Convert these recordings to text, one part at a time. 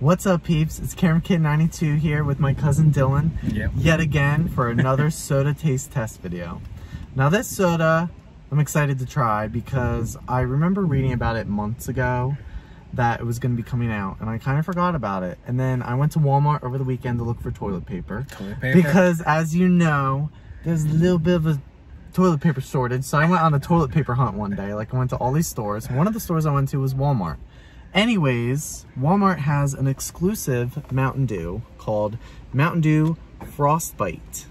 What's up, peeps? It's Camera Kid 92 here with my cousin Dylan. Yep. Yet again for another soda taste test video. Now this soda, I'm excited to try because I remember reading about it months ago that it was going to be coming out and I kind of forgot about it. And then I went to Walmart over the weekend to look for toilet paper. Toilet paper? Because as you know, there's a little bit of a toilet paper shortage. So I went on a toilet paper hunt one day. Like I went to all these stores. One of the stores I went to was Walmart. Anyways, Walmart has an exclusive Mountain Dew called Mountain Dew Frostbite.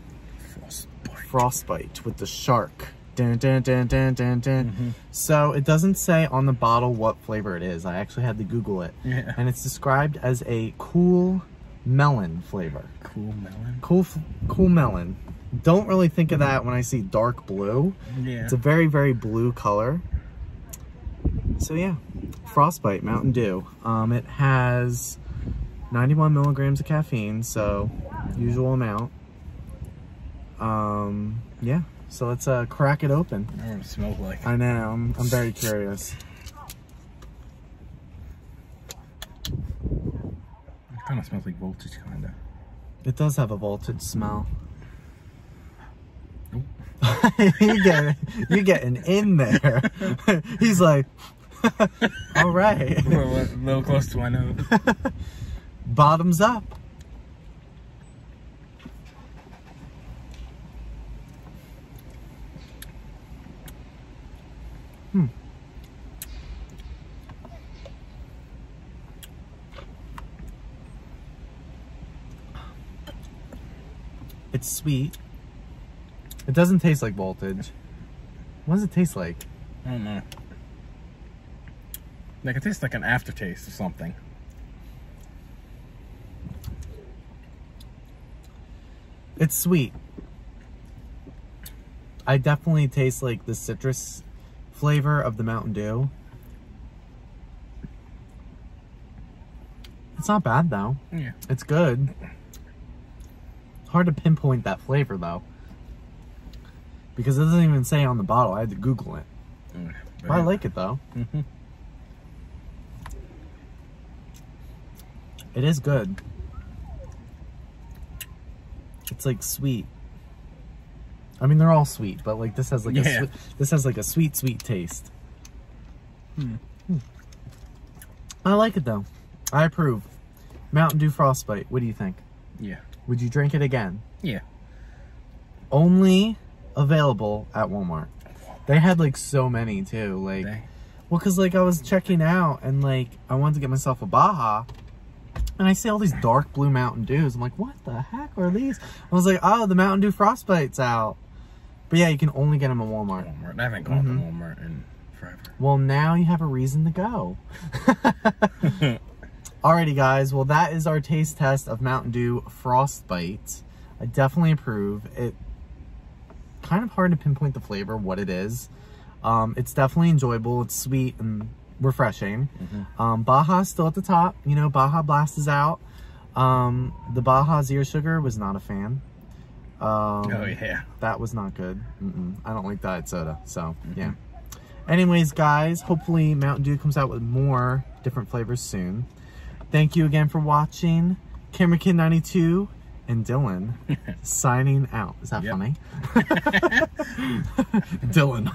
Frostbite. Frostbite with the shark. Dun, dun, dun, dun, dun, dun. Mm-hmm. So it doesn't say on the bottle what flavor it is. I actually had to Google it. Yeah. And it's described as a cool melon flavor. Cool melon. Cool, f- cool melon. Don't really think of that when I see dark blue. Yeah. It's a very, very blue color. So yeah, Frostbite Mountain Dew. Um, it has 91 milligrams of caffeine, so usual amount. Um, yeah, so let's uh, crack it open. I don't know smells like. I know, I'm, I'm very curious. It kind of smells like voltage, kind of. It does have a voltage smell. You get you getting in there. He's like, all right, a, little, a little close to my nose. bottoms up. Hmm. It's sweet. It doesn't taste like voltage. What does it taste like? I don't know. Like it tastes like an aftertaste of something. It's sweet. I definitely taste like the citrus flavor of the Mountain Dew. It's not bad though. Yeah. It's good. Hard to pinpoint that flavor though. Because it doesn't even say on the bottle. I had to Google it. Mm, But I like it though. Mhm. It is good. It's like sweet. I mean, they're all sweet, but like this has like a Yeah. swe- this has like a sweet, sweet taste. Hmm. I like it though. I approve. Mountain Dew Frostbite. What do you think? Yeah. Would you drink it again? Yeah. Only available at Walmart. They had like so many too. Like, Dang. well, cause like I was checking out and like I wanted to get myself a Baja, and I see all these dark blue Mountain Dews. I'm like, what the heck are these? I was like, oh, the Mountain Dew Frostbite's out. But yeah, you can only get them at Walmart. Walmart. I haven't gone Mhm. to Walmart in forever. Well, now you have a reason to go. Alrighty, guys. Well, that is our taste test of Mountain Dew Frostbite. I definitely approve. It kind of hard to pinpoint the flavor, what it is. Um, it's definitely enjoyable. It's sweet and refreshing. Um, Baja still at the top. You know, Baja Blast is out. Um, the Baja Zero Sugar was not a fan. Um, oh yeah. that was not good. Mm-mm. I don't like diet soda. So, yeah. Anyways, guys, hopefully Mountain Dew comes out with more different flavors soon. Thank you again for watching. Camera Kid 92 and Dylan signing out. Is that Yep. funny? Dylan.